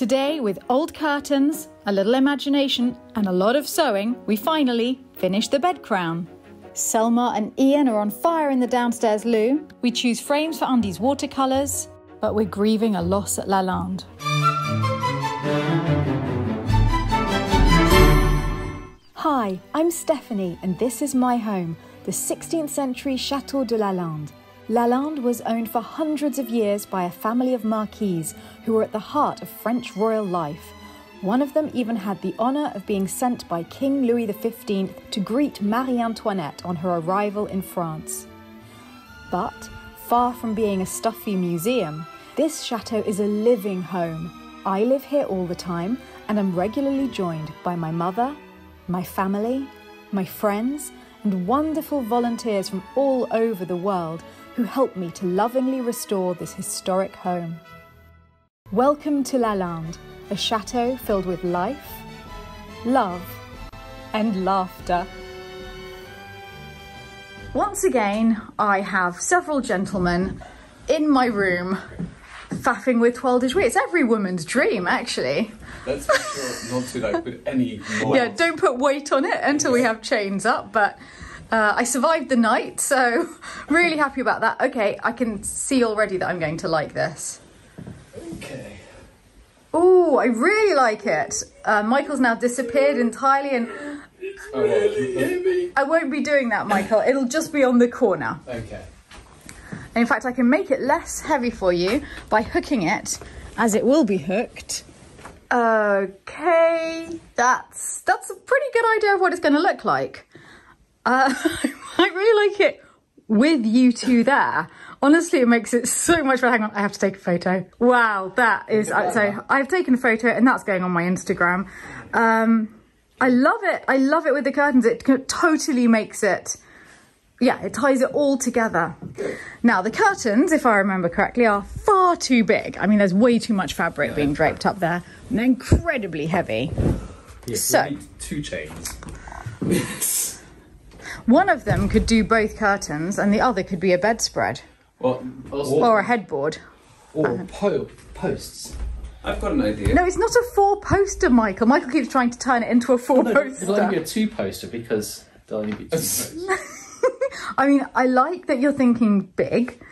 Today, with old curtains, a little imagination, and a lot of sewing, we finally finish the bed crown. Selma and Ian are on fire in the downstairs loo. We choose frames for Andie's watercolours, but we're grieving a loss at Lalande. Hi, I'm Stephanie, and this is my home, the 16th century Chateau de Lalande. Lalande was owned for hundreds of years by a family of marquises who were at the heart of French royal life. One of them even had the honour of being sent by King Louis XV to greet Marie Antoinette on her arrival in France. But, far from being a stuffy museum, this chateau is a living home. I live here all the time and am regularly joined by my mother, my family, my friends, and wonderful volunteers from all over the world who help me to lovingly restore this historic home. Welcome to La Lalande, a chateau filled with life, love, and laughter. Once again, I have several gentlemen in my room faffing with toile de. It's every woman's dream, actually. Let's make sure not to like put any more. Yeah, don't put weight on it until we have chains up, but uh, I survived the night, so really happy about that. Okay, I can see already that I'm going to like this. Okay. Oh, I really like it. Uh, Michael's now disappeared entirely and Oh, well, I won't be doing that, Michael. It'll just be on the corner. okay. And in fact, I can make it less heavy for you by hooking it as it will be hooked. Okay, that's that's a pretty good idea of what it's going to look like. Uh, I really like it with you two there. Honestly, it makes it so much better. Hang on, I have to take a photo. Wow, that is, uh, so I've taken a photo and that's going on my Instagram. Um, I love it. I love it with the curtains. It totally makes it, yeah, it ties it all together. Now, the curtains, if I remember correctly, are far too big. I mean, there's way too much fabric being draped up there. And they're incredibly heavy. Yeah, So- two chains. One of them could do both curtains and the other could be a bedspread Well, also, or a headboard. or uh-huh. po- posts. I've got an idea. No, it's not a four poster, Michael. Michael keeps trying to turn it into a four poster It'll only be a two poster because there'll only be two posts. I mean, I like that you're thinking big,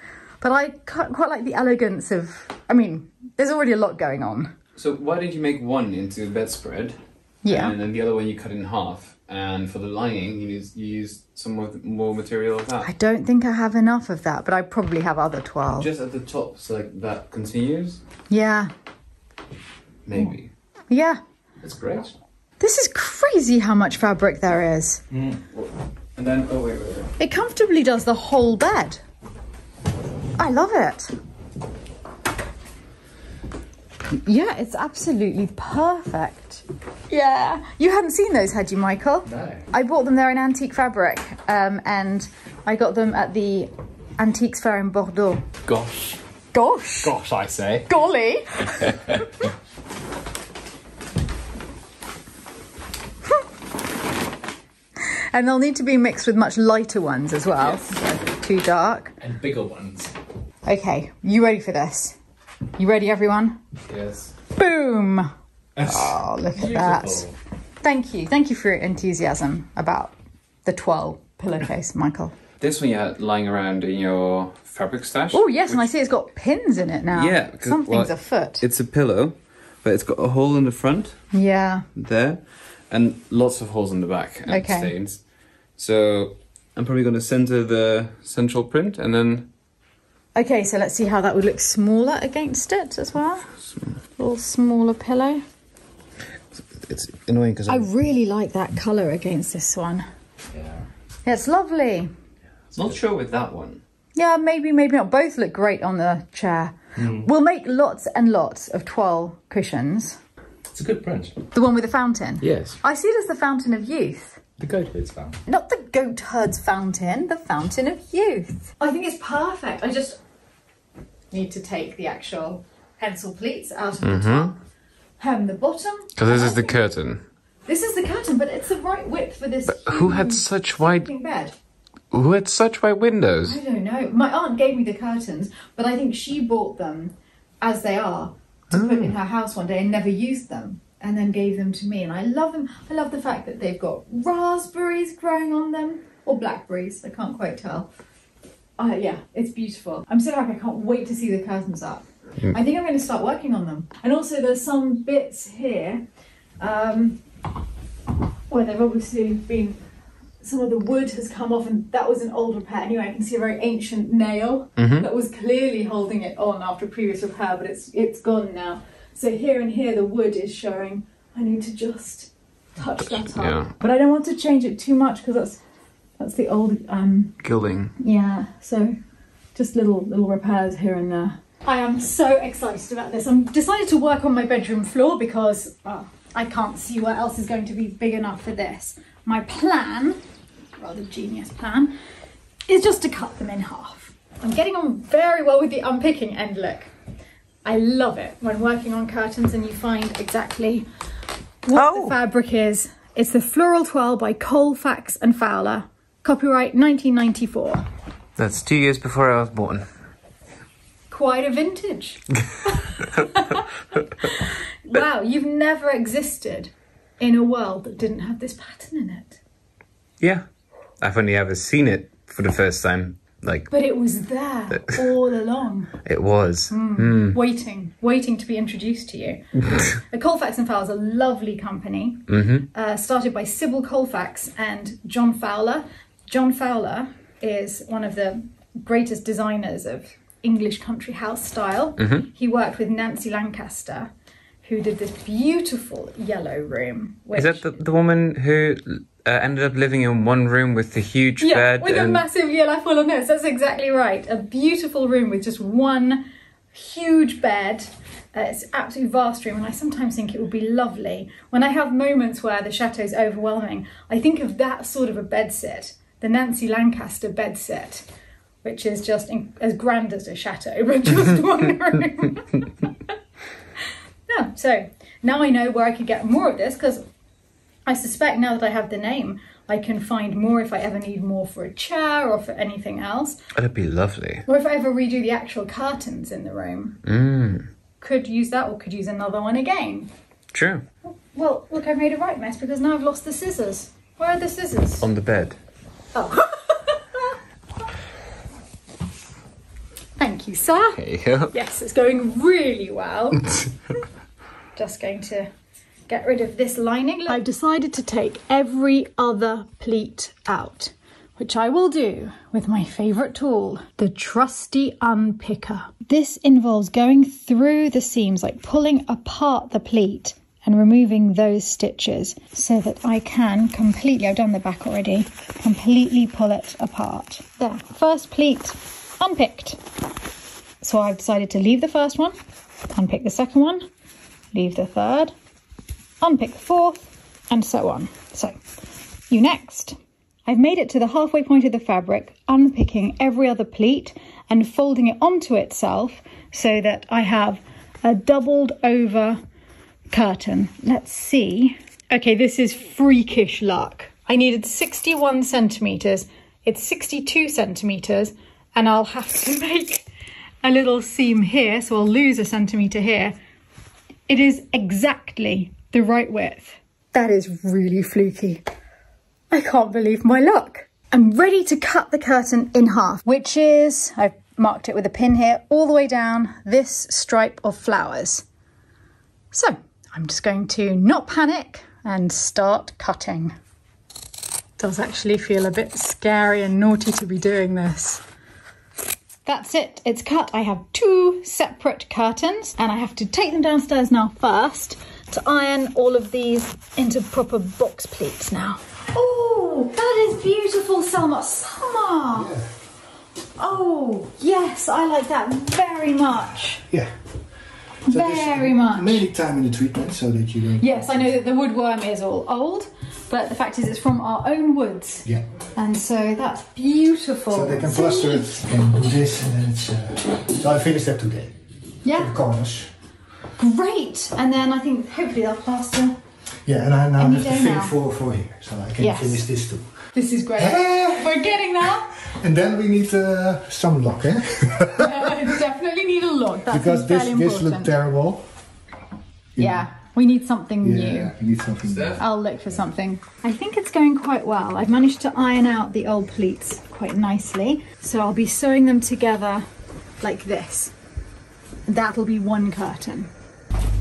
but I quite like the elegance of. I mean, there's already a lot going on. So why don't you make one into a bedspread? Yeah. And then the other one you cut in half. And for the lining, you use, you use some more, more material of that. I don't think I have enough of that, but I probably have other 12. Just at the top, so like that continues. Yeah, Maybe. yeah. That's great. This is crazy how much fabric there is. Mm. And then, oh wait, wait, wait. It comfortably does the whole bed. I love it. Yeah, it's absolutely perfect. Yeah. You hadn't seen those, had you, Michael? No. I bought them. They're in antique fabric. Um, and I got them at the Antiques Fair in Bordeaux. Gosh. Gosh. Gosh, I say. Golly. and they'll need to be mixed with much lighter ones as well. Too dark. And bigger ones. Okay, you ready for this? You ready, everyone? Yes. Boom! Oh, look at that. Thank you. Thank you for your enthusiasm about the 12 pillowcase, Michael. This one you had lying around in your fabric stash. Oh, yes, and I see it's got pins in it now. Yeah, because- Something's well, afoot. It's a pillow, but it's got a hole in the front Yeah. there, and lots of holes in the back and Okay. stains. So I'm probably going to center the central print, and then Okay, so let's see how that would look smaller against it as well. A little smaller pillow. it's annoying because I really like that colour against this one. Yeah. Yeah, it's lovely. not sure with that one. Yeah, maybe, maybe not. Both look great on the chair. Hmm. We'll make lots and lots of toile cushions. It's a good print. The one with the fountain. Yes. I see it as the fountain of youth. The goat hood's found. Not the goat herd's fountain, the fountain of youth. I think it's perfect. I just need to take the actual pencil pleats out of the mm-hmm. top, hem the bottom. Because this is the curtain. This is the curtain, but it's the right width for this. Who had such wide? bed? Who had such wide windows? I don't know. My aunt gave me the curtains, but I think she bought them as they are to put in ah. her house one day and never used them and then gave them to me and I love them. I love the fact that they've got raspberries growing on them or blackberries, I can't quite tell. Uh, yeah, it's beautiful. I'm so happy. I can't wait to see the curtains up. I think I'm going to start working on them. And also, there's some bits here um, where they've obviously been. Some of the wood has come off, and that was an old repair. Anyway, I can see a very ancient nail that was clearly holding it on after previous repair, but it's it's gone now. So here and here, the wood is showing. I need to just touch that up, Yeah. but I don't want to change it too much because that's that's the old um, Gilding. yeah, so just little little repairs here and there. I am so excited about this. I'm decided to work on my bedroom floor because uh, I can't see what else is going to be big enough for this. My plan, rather genius plan, is just to cut them in half. I'm getting on very well with the unpicking end look. I love it when working on curtains and you find exactly what the fabric is. It's the Floral Toile by Colefax and Fowler. Copyright 1994. That's two years before I was born. Quite a vintage. wow, you've never existed in a world that didn't have this pattern in it. Yeah. I've only ever seen it for the first time. Like, But it was there all along, it was. Hmm. Hmm. waiting, waiting to be introduced to you. the Colefax and Fowler is a lovely company, mm-hmm. uh, started by Sybil Colefax and John Fowler. John Fowler is one of the greatest designers of English country house style. He worked with Nancy Lancaster, who did this beautiful yellow room. Which, Is that the, the woman who uh, ended up living in one room with the huge yeah, bed? with a massive yellow full of notes. That's exactly right. A beautiful room with just one huge bed. Uh, it's absolutely vast room, and I sometimes think it would be lovely when I have moments where the chateau's overwhelming. I think of that sort of a bed set, the Nancy Lancaster bed set, which is just in, as grand as a chateau, but just one room. yeah, so now I know where I could get more of this because I suspect now that I have the name, I can find more if I ever need more for a chair or for anything else. That'd be lovely. Or if I ever redo the actual curtains in the room. Mm. Could use that or could use another one again. True. Well, look, I've made a right mess because now I've lost the scissors. Where are the scissors? On the bed. Oh. Thank you, sir. There you go. Yes, it's going really well. Just going to get rid of this lining. I've decided to take every other pleat out, which I will do with my favourite tool, the trusty unpicker. This involves going through the seams, like pulling apart the pleat and removing those stitches so that I can completely, I've done the back already, completely pull it apart. There, first pleat unpicked. So I've decided to leave the first one, unpick the second one, leave the third, unpick the fourth, and so on. So, you next. I've made it to the halfway point of the fabric, unpicking every other pleat and folding it onto itself so that I have a doubled over curtain. Let's see. Okay, this is freakish luck. I needed 61 centimeters. It's 62 centimeters, and I'll have to make a little seam here, so I'll lose a centimeter here. It is exactly the right width. That is really fluky. I can't believe my luck. I'm ready to cut the curtain in half, which is, I've marked it with a pin here, all the way down this stripe of flowers. So I'm just going to not panic and start cutting. Does actually feel a bit scary and naughty to be doing this. That's it, it's cut. I have two separate curtains and I have to take them downstairs now first to iron all of these into proper box pleats now. Oh, that is beautiful, Selma. Summer! Oh, yes, I like that very much. Yeah. So Very much. Mainly time in the treatment so that you don't. Yes, I know that the woodworm is all old, but the fact is it's from our own woods. Yeah. And so that's beautiful. So they can plaster it and do this and then it's. Uh, so I finished that today. The Yeah, corners. great. And then I think hopefully they'll plaster. Yeah, and I now have to now. for, for here. So I can Yes. finish this too. This is great. We're getting there. And then we need uh, some lock, eh? I definitely need a lock. That's because this, fairly this important. looked terrible. Yeah, we need something new. Yeah, you need something new. I'll look for something. I think it's going quite well. I've managed to iron out the old pleats quite nicely. So I'll be sewing them together like this. That'll be one curtain.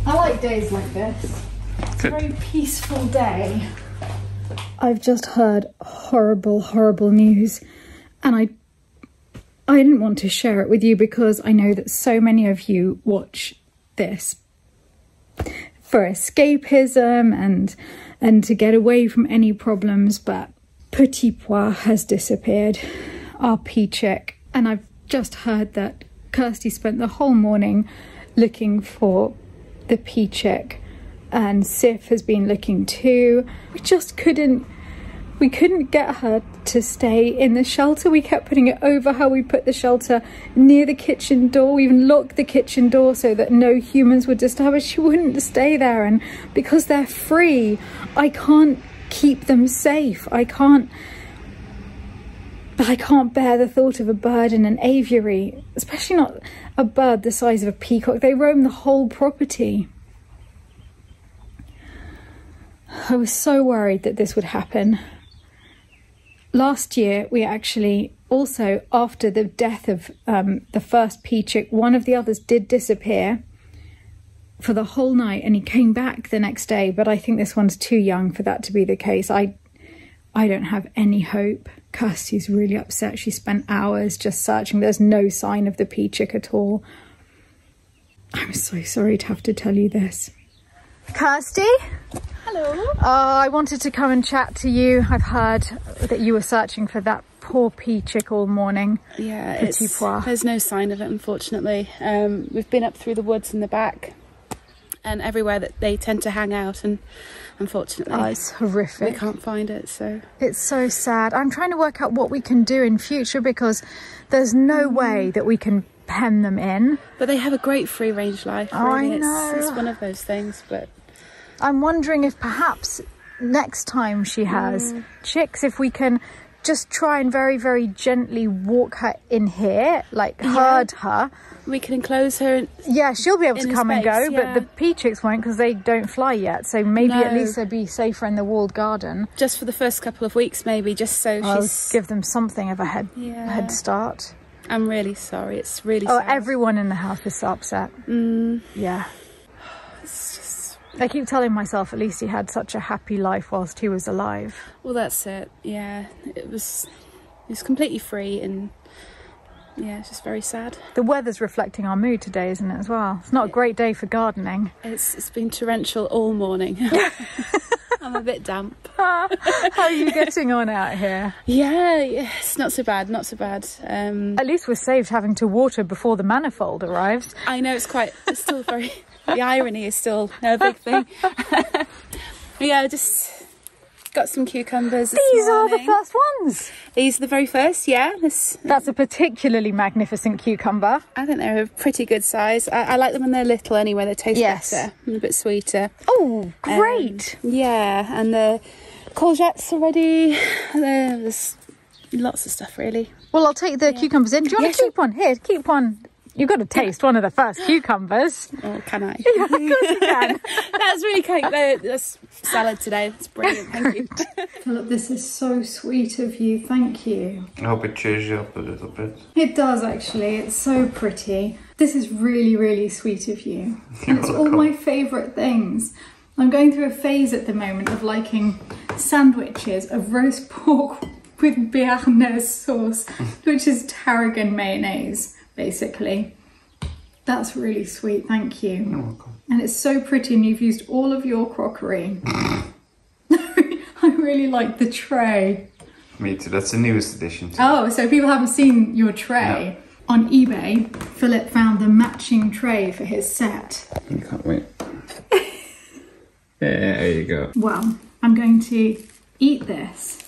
I like days like this. It's a very peaceful day. I've just heard horrible, horrible news and I I didn't want to share it with you because I know that so many of you watch this for escapism and and to get away from any problems but Petit Pois has disappeared. Our pea chick and I've just heard that Kirsty spent the whole morning looking for the pea chick and Sif has been looking too we just couldn't we couldn't get her to stay in the shelter. We kept putting it over her. We put the shelter near the kitchen door. We even locked the kitchen door so that no humans would disturb her. She wouldn't stay there. And because they're free, I can't keep them safe. I can't. but I can't bear the thought of a bird in an aviary, especially not a bird the size of a peacock. They roam the whole property. I was so worried that this would happen. Last year we actually also after the death of um, the first pea chick one of the others did disappear for the whole night and he came back the next day but i think this one's too young for that to be the case. I i don't have any hope. Kirsty's really upset. She spent hours just searching. There's no sign of the pea chick at all. I'm so sorry to have to tell you this. Kirsty Hello. uh, I wanted to come and chat to you. I've heard that you were searching for that poor pea chick all morning. Yeah, Petit pois. there's no sign of it, unfortunately. Um, we've been up through the woods in the back and everywhere that they tend to hang out, and unfortunately, Oh, it's we horrific. can't find it. So It's so sad. I'm trying to work out what we can do in future because there's no way that we can pen them in. But they have a great free range life. Oh, I Really. It's, know. it's one of those things. But I'm wondering if perhaps next time she has chicks, if we can just try and very, very gently walk her in here, like herd her. we can enclose her. And, Yeah, she'll be able to In come and go, space, but the pea chicks won't because they don't fly yet. So maybe at least they'll be safer in the walled garden. just for the first couple of weeks, maybe, just so I'll she's. give them something of a head Yeah. head start. I'm really sorry. It's really. Oh, sad. everyone in the house is so upset. Mm, Yeah. I keep telling myself at least he had such a happy life whilst he was alive. Well, that's it. Yeah, it was. It was completely free and. Yeah, it's just very sad. The weather's reflecting our mood today, isn't it, as well? It's not a great day for gardening. It's it's been torrential all morning. I'm a bit damp. How are you getting on out here? Yeah, yeah, it's not so bad, not so bad. Um, At least we're saved having to water before the manifold arrives. I know it's quite, it's still very, the irony is still a big thing. yeah, just got some cucumbers. These are the first ones. These are the very first, yeah. This, That's a particularly magnificent cucumber. I think they're a pretty good size. I, I like them when they're little anyway, they taste Yes. better and a bit sweeter. Oh, great. Um, yeah, and the courgettes already. There's lots of stuff really. well, I'll take the cucumbers in. Do you want Yeah, to keep one? Here, keep one. You've got to taste one of the first cucumbers. Or can I? Yeah, of course you can. That's really cute. Uh, That's salad today. That's brilliant. Thank you. Philip, this is so sweet of you. Thank you. I hope it cheers you up a little bit. It does actually. It's so pretty. This is really, really sweet of you. And it's all my favourite things. I'm going through a phase at the moment of liking sandwiches of roast pork with béarnaise sauce, which is tarragon mayonnaise, basically. That's really sweet, thank you. You're welcome. And it's so pretty, and you've used all of your crockery. I really like the tray. Me too. That's the newest addition. Oh, so people haven't seen your tray. On eBay, Philip found the matching tray for his set. I can't wait. yeah, there you go. Well, I'm going to eat this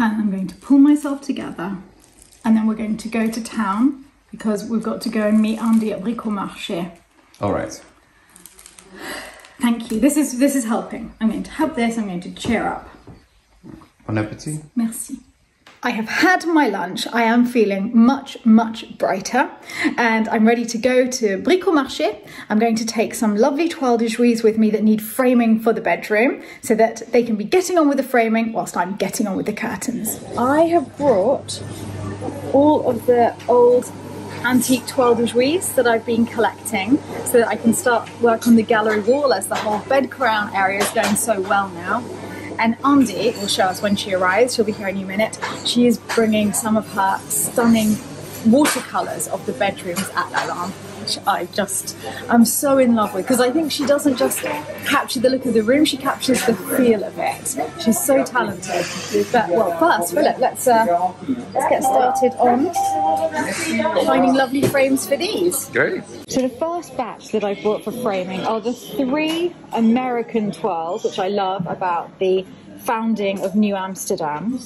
and I'm going to pull myself together and then we're going to go to town because we've got to go and meet Andie at Bricomarché. All right. Thank you. This is this is helping. I'm going to help this. I'm going to cheer up. Bon appetit. Merci. I have had my lunch. I am feeling much, much brighter and I'm ready to go to Bricomarché. I'm going to take some lovely toile de jouy with me that need framing for the bedroom so that they can be getting on with the framing whilst I'm getting on with the curtains. I have brought all of the old antique toile de jouy that I've been collecting so that I can start work on the gallery wall as the whole bed crown area is going so well now. And Andie will show us when she arrives, she'll be here any minute. She is bringing some of her stunning watercolours of the bedrooms at Lalande, which I just I'm so in love with because I think she doesn't just capture the look of the room, she captures the feel of it. She's so talented. But well, first, Philip, let's uh, let's get started on finding lovely frames for these. Great. So the first batch that I bought for framing are the three American toiles, which I love about the founding of New Amsterdam.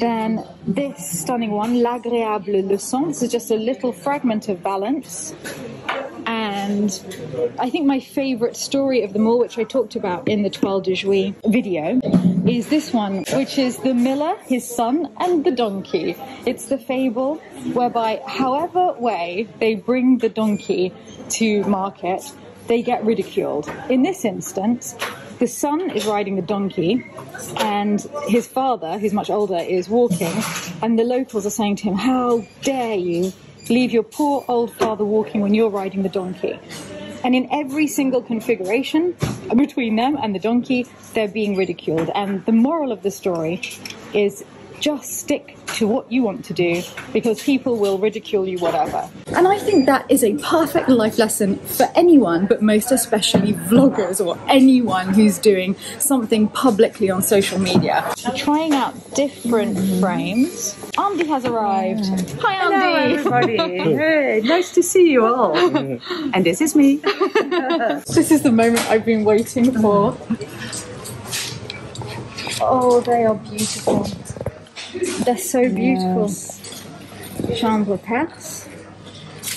Then this stunning one, L'Agréable Leçon. This is just a little fragment of balance. And I think my favourite story of them all, which I talked about in the Toile de Jouy video, is this one, which is the miller, his son, and the donkey. It's the fable whereby, however way they bring the donkey to market, they get ridiculed. In this instance, the son is riding the donkey, and his father, who's much older, is walking, and the locals are saying to him, How dare you leave your poor old father walking when you're riding the donkey? And in every single configuration between them and the donkey, they're being ridiculed. And the moral of the story is just stick to what you want to do because people will ridicule you whatever. And I think that is a perfect life lesson for anyone, but most especially vloggers or anyone who's doing something publicly on social media. We're trying out different frames. Andie has arrived. Hi Andie! Hello, everybody. hey, nice to see you all. and this is me. This is the moment I've been waiting for. Oh, they are beautiful. They're so beautiful. Chambre perse.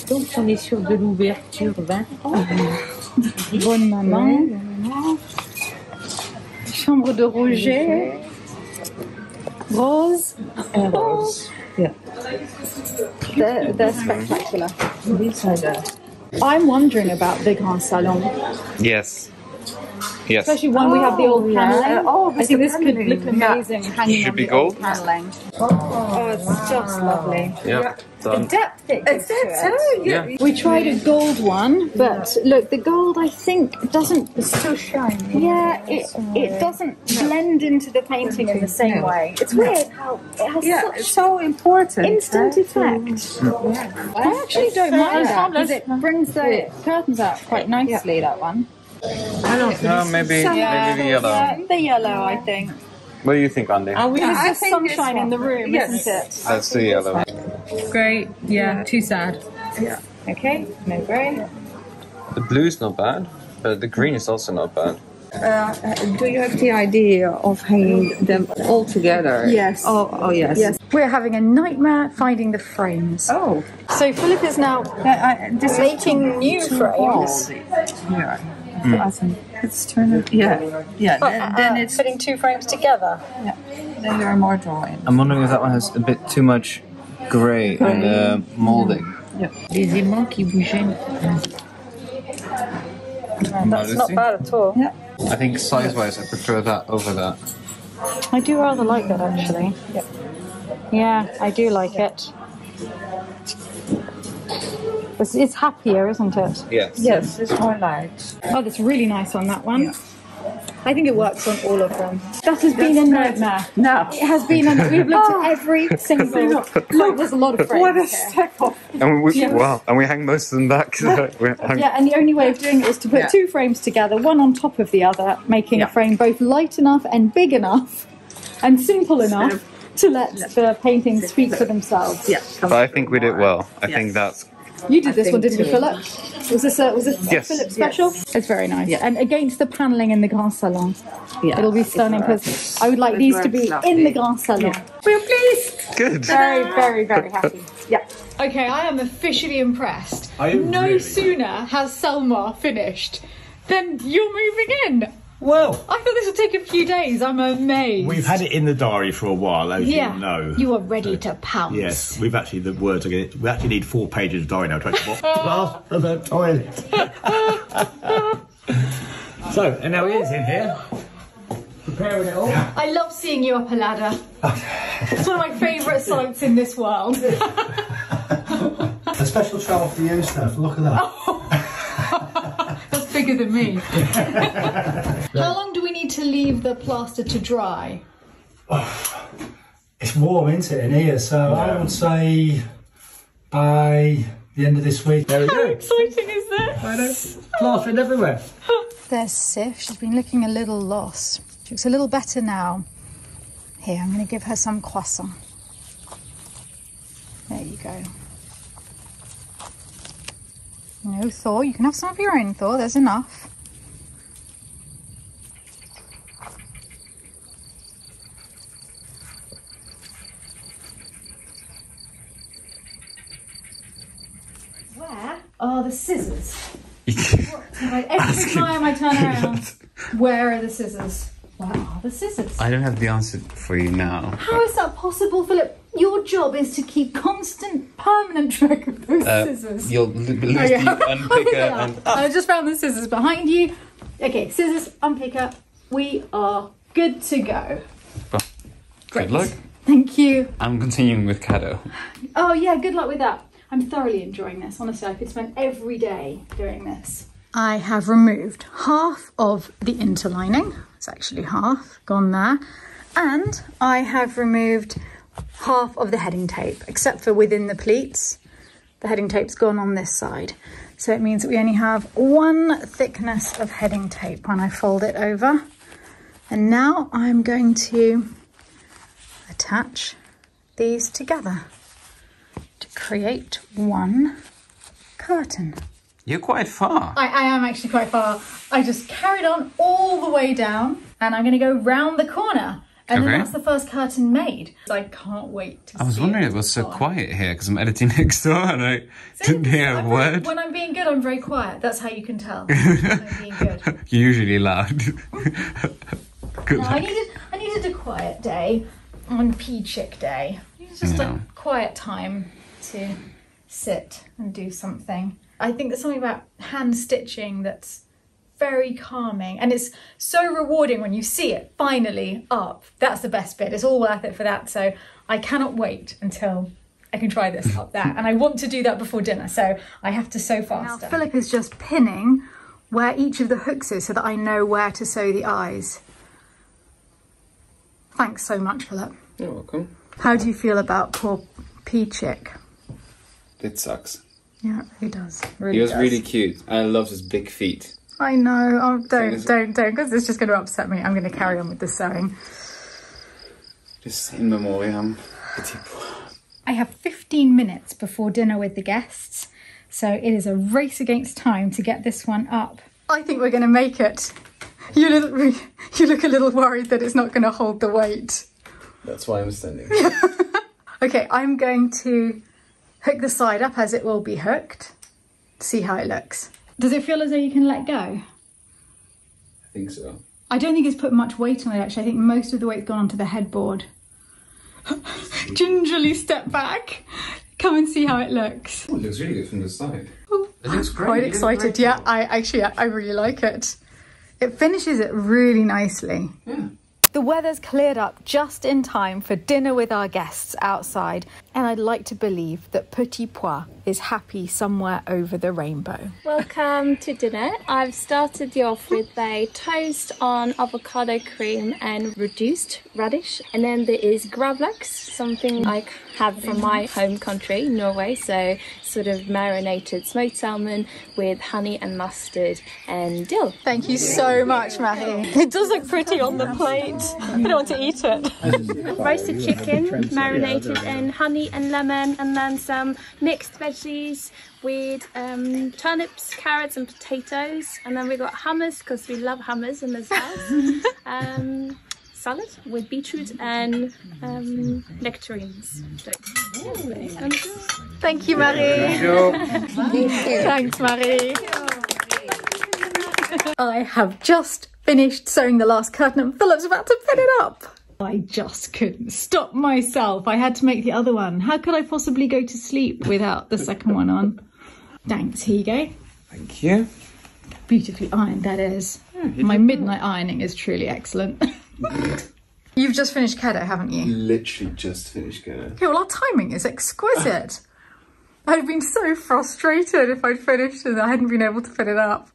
Donc on est sur de l'ouverture 20. Bonne maman. Chambre de Roger. Rose. Rose. Yeah. They're, they're spectacular. These are the I'm wondering about the Grand Salon, Yes. Yes. especially when we have the old oh, yeah. paneling. Oh, I think the this could paneling, look yeah. amazing hanging Should on be the old gold. paneling. Oh, it's oh, just lovely. Yeah. The Done. depth it gives to it. Yeah. We tried a gold one, but look, the gold I think doesn't. It's too shiny. Yeah, it it doesn't blend into the painting in the same No. way. It's weird how it has Yeah, such so important. instant huh, effect. Mm. Yeah. I actually don't mind that because it brings the curtains out quite nicely. That one. No, maybe, maybe the yellow. Yeah, the yellow, I think. What do you think, Andie? Are we Because I the sunshine in the room, yes. isn't it? That's the yellow. Great. Yeah. Too sad. Yeah. Okay. No grey. The blue's not bad, but the green is also not bad. Uh, do you have the idea of hanging them all together? Yes. Oh, oh yes. Yes. We're having a nightmare finding the frames. Oh, So Philip is now uh, uh, making new frames. Yeah. Mm. I think Let's turn it. Yeah, yeah. Then, then uh, it's putting two frames together. yeah. Then there are more drawings. I'm wondering if that one has a bit too much grey in the molding. Les aimants qui bougeaient. That's not bad at all. Yeah. I think size-wise, I prefer that over that. I do rather like that actually. Yeah, Yeah, I do like it. It's, it's happier, isn't it? Yes. Yes, it's more light. Oh, that's really nice on that one. I think it works on all of them. That has been a nightmare. No. It has been. A, we've looked at every single. Look, there's a lot of frames. What a step off. And we, wow, and we hang most of them back. we hang, Yeah, and the only way of doing it is to put Yeah. two frames together, one on top of the other, making Yeah. a frame both light enough and big enough and simple enough to let the paintings speak for themselves. Yeah. But I think we did well. I Yes. think that's You did this one, didn't you. Philip? Was this a was this a Philip special? It's very nice. Yeah. And against the paneling in the Grand Salon, Yeah. it'll be stunning because I would like It these to be lovely. in the Grand Salon. We're pleased. good. Very, very, very happy. Yeah. Okay, I am officially impressed. Are you no really? sooner has Selma finished than you're moving in. Well, I thought this would take a few days. I'm amazed. we've had it in the diary for a while, as yeah. you know. You are ready to pounce. Yes, we've actually the words are going. We actually need four pages of diary now to actually last of the toilet. so, and now he is in here, preparing it all. I love seeing you up a ladder. it's one of my favourite sights in this world. A special trial for you, Steph. Look at that. That's bigger than me. How long do we need to leave the plaster to dry? It's warm, isn't it, in here? So I would say by the end of this week. There we How go. exciting is this? I know. Plastering everywhere. There's Sif. She's been looking a little lost. She looks a little better now. Here, I'm going to give her some croissant. There you go. No, Thor, you can have some of your own, Thor. There's enough. Where are the scissors? Like, every time I turn around, where are the scissors? Where are the scissors? I don't have the answer for you now. How is that possible, Philip? Your job is to keep constant, permanent track of those Uh, scissors. You'll l- l- Oh, yeah. you unpick Pick her and I just found the scissors behind you. Okay, scissors, unpicker. We are good to go. good luck. Thank you. I'm continuing with Cato. Oh yeah, good luck with that. I'm thoroughly enjoying this. Honestly, I could spend every day doing this. I have removed half of the interlining. It's actually half gone there. And I have removed half of the heading tape, except for within the pleats. The heading tape's gone on this side. So it means that we only have one thickness of heading tape when I fold it over. And now I'm going to attach these together to create one curtain. You're quite far. I, I am actually quite far. I just carried on all the way down and I'm going to go round the corner. And Okay. then that's the first curtain made. I can't wait to see. I was wondering it it was so on. quiet here because I'm editing next door and I didn't hear a very- word. When I'm being good, I'm very quiet. That's how you can tell. I'm being good. Usually loud. Good No, I needed I needed a quiet day on P chick day. It's just a quiet time to sit and do something. I think there's something about hand stitching that's very calming and it's so rewarding when you see it finally up. That's the best bit. It's all worth it for that. So I cannot wait until I can try this up there. And I want to do that before dinner, so I have to sew faster. Now Philip is just pinning where each of the hooks is so that I know where to sew the eyes. Thanks so much, Philip. You're welcome. How do you feel about poor P Chick? It sucks. Yeah, he does. Really He was does. really cute. I loved his big feet. I know. Oh, don't, is- don't, don't, because it's just going to upset me. I'm going to carry on with the sewing. Just in memoriam. I have 15 minutes before dinner with the guests, so it is a race against time to get this one up. I think we're going to make it. You, little, you look a little worried that it's not going to hold the weight. That's why I'm standing. Okay, I'm going to hook the side up as it will be hooked. See how it looks. Does it feel as though you can let go? I think so. I don't think it's put much weight on it actually. I think most of the weight's gone onto the headboard. Gingerly step back. Come and see how it looks. Oh, it looks really good from the side. It looks great. Quite You did excited. great Yeah. I actually I really like it. It finishes it really nicely. The weather's cleared up just in time for dinner with our guests outside, and I'd like to believe that Petit Pois is happy somewhere over the rainbow. Welcome to dinner. I've started you off with a toast on avocado cream and reduced radish. And then there is gravlax, something I have from my home country, Norway. So sort of marinated smoked salmon with honey and mustard and dill. Thank you so much, Maddie. It does look pretty on the plate. I don't want to eat it. Roasted chicken marinated in honey and lemon and then some mixed veggies with um, turnips, carrots and potatoes. And then we got hummus because we love hummus in this house. um, salad with beetroot and um, nectarines. So, Thank you, Marie. Thanks, Marie. I have just finished sewing the last curtain and Philip's about to pin it up. I just couldn't stop myself. I had to make the other one. How could I possibly go to sleep without the second one on? Thanks, here you go. Thank you. Beautifully ironed, that is. My midnight ironing is truly excellent. You've just finished Kedo, haven't you? Literally just finished Kedo. Okay, well, our timing is exquisite. I'd have been so frustrated if I'd finished and I hadn't been able to fit it up.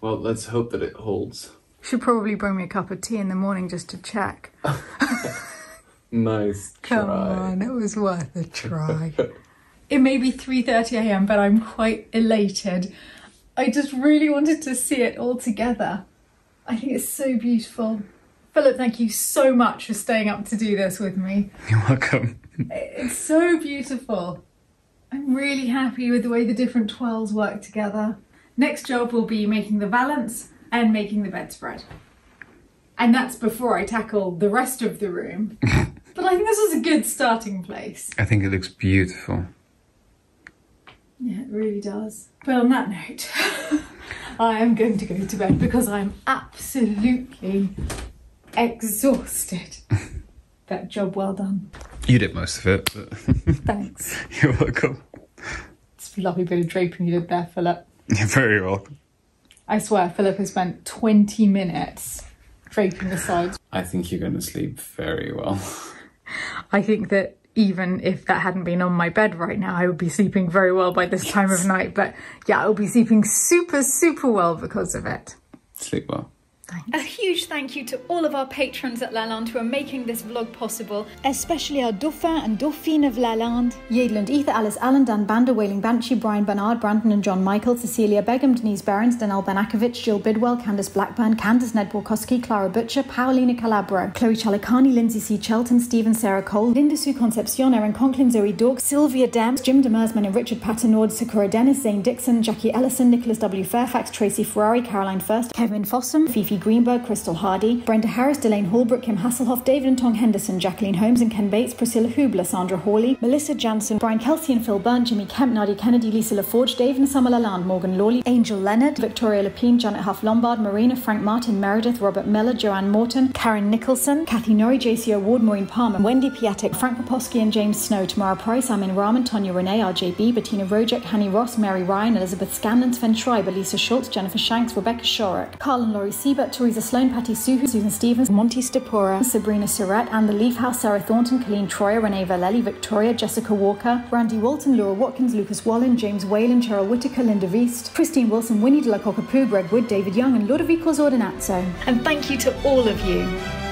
Well, let's hope that it holds. Should probably bring me a cup of tea in the morning just to check. Nice Come try. on, it was worth a try. it may be 3.30am, but I'm quite elated. I just really wanted to see it all together. I think it's so beautiful. Philip, thank you so much for staying up to do this with me. You're welcome. It's so beautiful. I'm really happy with the way the different toiles work together. Next job will be making the valance and making the bedspread. And that's before I tackle the rest of the room. but I think this is a good starting place. I think it looks beautiful. Yeah, it really does. But on that note, I am going to go to bed because I'm absolutely exhausted. that job well done. You did most of it, but Thanks. you're welcome. It's a lovely bit of draping you did there, Philip. You're very welcome. I swear, Philip has spent 20 minutes draping the sides. I think you're going to sleep very well. I think that even if that hadn't been on my bed right now, I would be sleeping very well by this time of night. But yeah, I will be sleeping super, super well because of it. Sleep well. A huge thank you to all of our patrons at Lalande who are making this vlog possible, especially our Dauphin and Dauphine of Lalande, Yedland, Ether, Alice, Alan, Dan Bander, Wailing Banshee, Brian Bernard, Brandon and John Michael, Cecilia Begum, Denise Behrens, Danelle Benakovich, Jill Bidwell, Candice Blackburn, Candice Ned Borkowski, Clara Butcher, Paolina Calabro, Chloe Chalikani, Lindsay C. Chelton, Stephen Sarah Cole, Linda Sue Concepcion, Erin Conklin, Zoe Dork, Sylvia Dems, Jim Demersman and Richard Patternord, Sakura Dennis, Zane Dixon, Jackie Ellison, Nicholas W. Fairfax, Tracy Ferrari, Caroline First, Kevin Fossum, Fifi Greenberg, Crystal Hardy, Brenda Harris, Delane Holbrook, Kim Hasselhoff, David and Tong Henderson, Jacqueline Holmes and Ken Bates, Priscilla Hubler, Sandra Hawley, Melissa Jansen, Brian Kelsey and Phil Byrne, Jimmy Kemp, Nadia Kennedy, Lisa LaForge, Dave and Summer Lalande, Morgan Lawley, Angel Leonard, Victoria Lapine, Janet Huff Lombard, Marina, Frank Martin, Meredith, Robert Miller, Joanne Morton, Karen Nicholson, Kathy Norrie, JC Award, Maureen Palmer, Wendy Piatek, Frank Poposky and James Snow, Tamara Price, Amin Rahman, Tonya Renee, RJB, Bettina Rojek, Hanny Ross, Mary Ryan, Elizabeth Scanlon, Sven Schreiber, Lisa Schultz, Jennifer Shanks, Rebecca Shorrock, Carl and Laurie Siebert, Teresa Sloan, Patty Suhu, Susan Stevens, Monty Stepora, Sabrina Surratt, and the Leaf House, Sarah Thornton, Colleen Troyer, Renee Valelli, Victoria, Jessica Walker, Randy Walton, Laura Watkins, Lucas Wallen, James Whalen, Cheryl Whitaker, Linda Viest, Christine Wilson, Winnie de la Cockapoo, Greg Wood, David Young, and Ludovico Zordinazzo. And thank you to all of you.